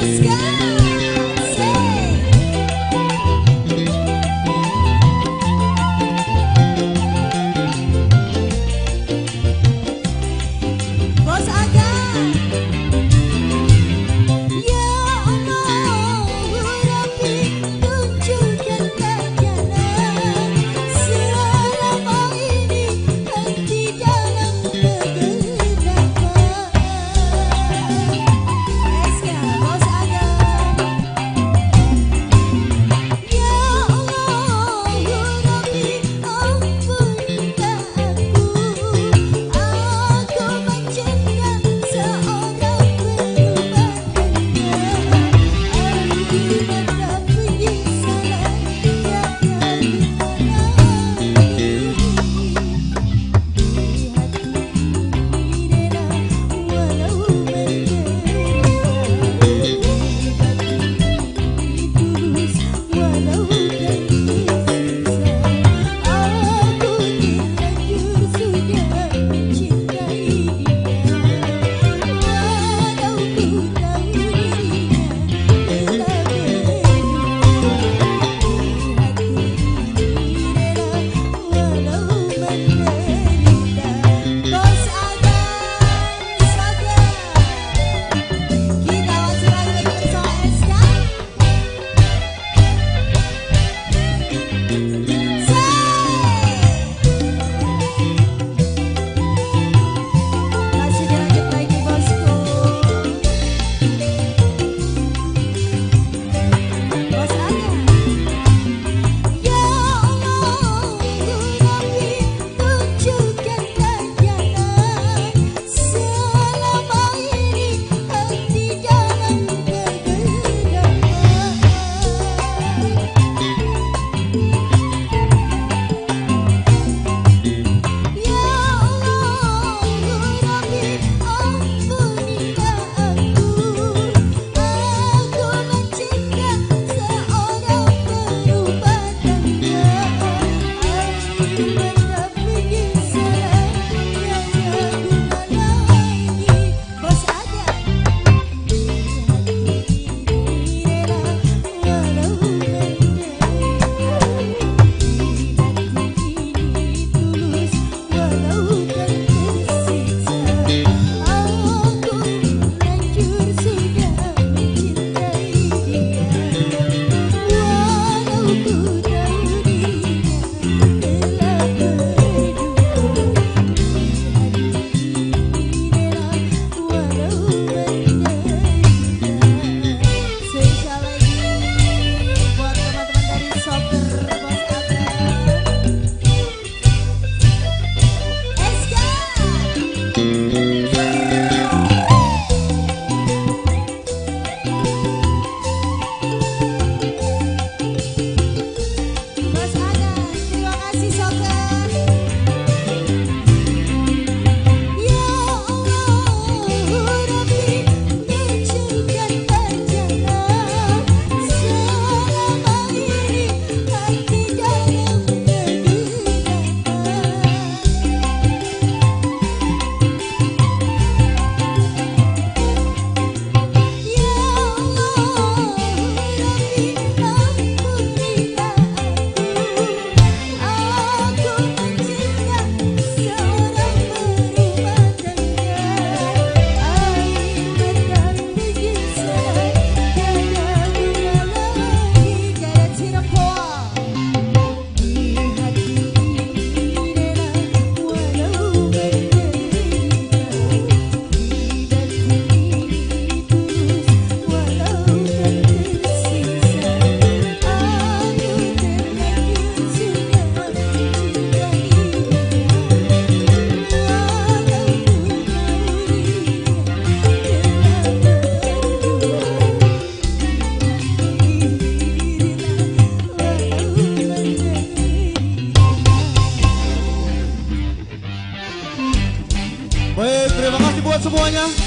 Let's go! Ustaz